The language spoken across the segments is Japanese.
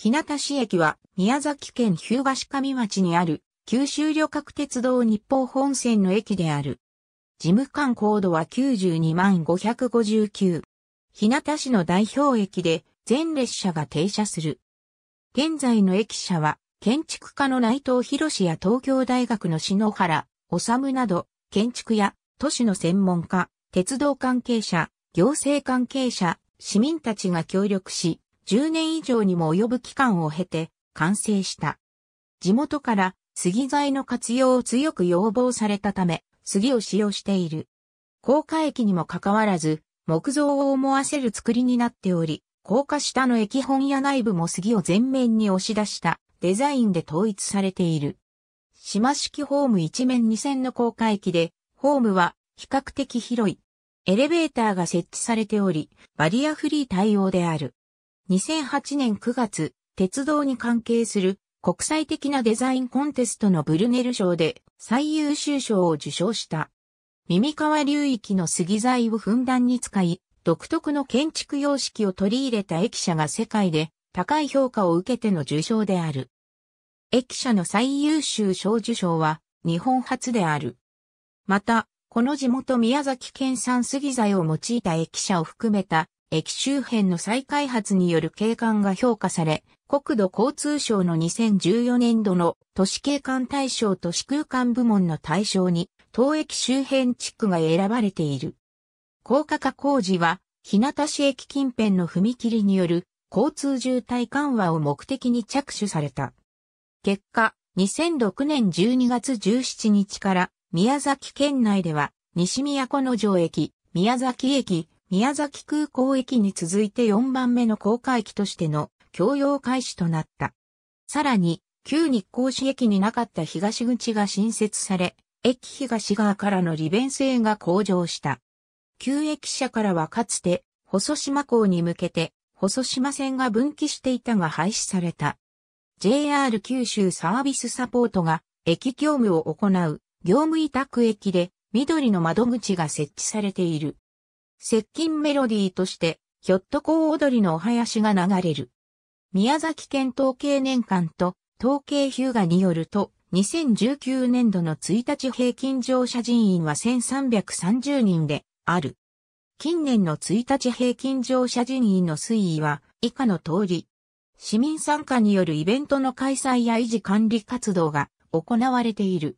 日向市駅は宮崎県日向上町にある九州旅客鉄道日報本線の駅である。事務官コードは92万559。日向市の代表駅で全列車が停車する。現在の駅舎は建築家の内藤博士や東京大学の篠原治など建築や都市の専門家、鉄道関係者、行政関係者、市民たちが協力し、10年以上にも及ぶ期間を経て完成した。地元から杉材の活用を強く要望されたため、杉を使用している。高架駅にもかかわらず、木造を思わせる作りになっており、高架下の駅本屋内部も杉を全面に押し出したデザインで統一されている。島式ホーム一面二線の高架駅で、ホームは比較的広い。エレベーターが設置されており、バリアフリー対応である。2008年9月、鉄道に関係する国際的なデザインコンテストのブルネル賞で最優秀賞を受賞した。耳川流域の杉材をふんだんに使い、独特の建築様式を取り入れた駅舎が世界で高い評価を受けての受賞である。駅舎の最優秀賞受賞は日本初である。また、この地元宮崎県産杉材を用いた駅舎を含めた駅周辺の再開発による景観が評価され、国土交通省の2014年度の都市景観対象都市空間部門の対象に、当駅周辺地区が選ばれている。高架化工事は、日向市駅近辺の踏切による交通渋滞緩和を目的に着手された。結果、2006年12月17日から宮崎県内では、西都城駅、宮崎駅、宮崎空港駅に続いて4番目の高架駅としての供用開始となった。さらに、旧日光市駅になかった東口が新設され、駅東側からの利便性が向上した。旧駅舎からはかつて、細島港に向けて、細島線が分岐していたが廃止された。JR 九州サービスサポートが駅業務を行う業務委託駅で緑の窓口が設置されている。接近メロディーとして、ひょっとこ踊りのお囃子が流れる。宮崎県統計年間と統計ヒューガによると、2019年度の1日平均乗車人員は1330人である。近年の1日平均乗車人員の推移は以下の通り。市民参加によるイベントの開催や維持管理活動が行われている。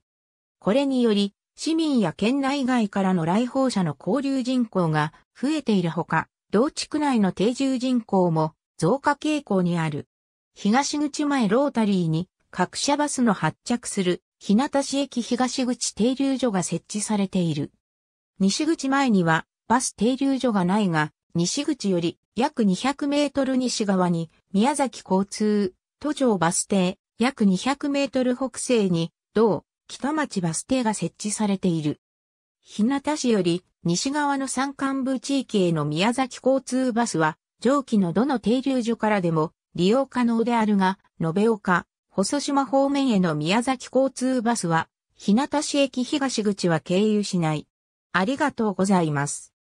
これにより、市民や県内外からの来訪者の交流人口が増えているほか、同地区内の定住人口も増加傾向にある。東口前ロータリーに各社バスの発着する日向市駅東口停留所が設置されている。西口前にはバス停留所がないが、西口より約200メートル西側に宮崎交通、都城バス停、約200メートル北西に、道、北町バス停が設置されている。日向市より西側の山間部地域への宮崎交通バスは、上記のどの停留所からでも利用可能であるが、延岡、細島方面への宮崎交通バスは、日向市駅東口は経由しない。ありがとうございます。